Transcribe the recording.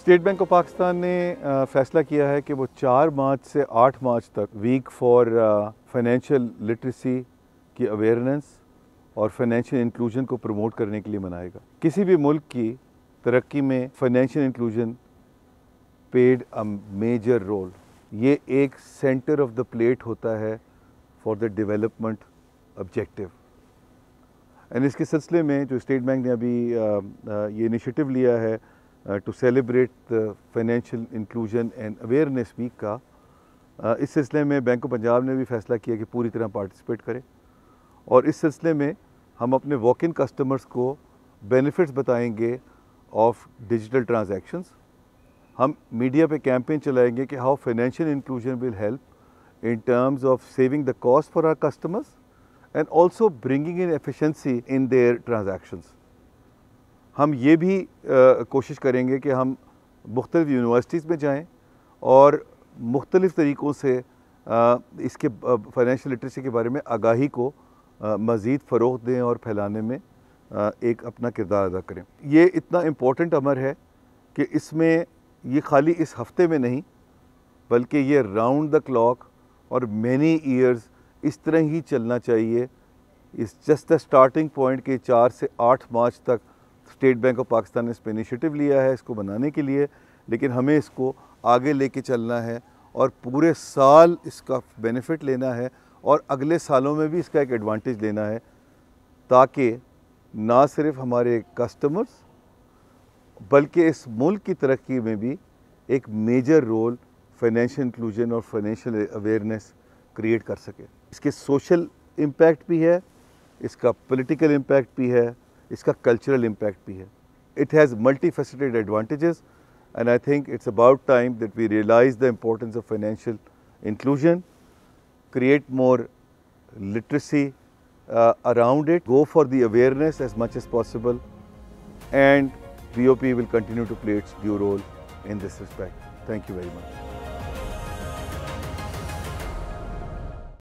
State bank of Pakistan ने फैसला किया है कि वो चार मार्च से आठ मार्च तक वीक फॉर फाइनेंशियल लिटरेसी की अवेयरनेस और फाइनेंशियल इंक्लूजन को प्रमोट करने के लिए मनाएगा। किसी भी मुल्क की तरक्की में financial inclusion played a major role ये एक सेंटर ऑफ़ द प्लेट होता है for the development objective and इसके सिलसिले में जो स्टेट बैंक ने अभी ये इनिशिएटिव लिया है to celebrate the financial inclusion and awareness week का uh, इस सिलसिले में बैंक ऑफ़ पंजाब ने भी फैसला किया कि पूरी तरह पार्टिसिपेट करें। और इस सिलसिले में हम अपने वॉक इन कस्टमर्स को बेनिफिट्स बताएँगे ऑफ़ डिजिटल ट्रांजैक्शंस हम मीडिया पे कैंपेन चलाएँगे कि how financial inclusion will help in terms of saving the cost for our customers and also bringing in efficiency in their transactions हम ये भी कोशिश करेंगे कि हम मुख्तलिफ़ यूनिवर्सिटीज़ में जाएँ और मुख्तलिफ़ तरीक़ों से आ, इसके फाइनेंशियल लिटरेसी के बारे में आगाही को मज़ीद फ़रोग दें और फैलाने में आ, एक अपना किरदार अदा करें। ये इतना इम्पोर्टेंट अमर है कि इसमें ये खाली इस हफ़्ते में नहीं बल्कि ये राउंड द क्लॉक और मैनी ईयर्स इस तरह ही चलना चाहिए। इस जस्ट द स्टार्टिंग पॉइंट के चार से आठ मार्च तक स्टेट बैंक ऑफ़ पाकिस्तान ने इस पर इनिशिएटिव लिया है इसको बनाने के लिए, लेकिन हमें इसको आगे लेके चलना है और पूरे साल इसका बेनिफिट लेना है और अगले सालों में भी इसका एक एडवांटेज लेना है ताकि ना सिर्फ़ हमारे कस्टमर्स बल्कि इस मुल्क की तरक्की में भी एक मेजर रोल फाइनेंशियल इंक्लूजन और फाइनेंशियल अवेयरनेस क्रिएट कर सके। इसके सोशल इम्पैक्ट भी है, इसका पॉलिटिकल इम्पैक्ट भी है इसका कल्चरल इम्पैक्ट भी है it has multi faceted advantages and I think it's about time that we realise the importance of financial inclusion create more literacy uh, around it, go for the awareness as much as possible and BOP will continue to play its due role in this respect. Thank you very much.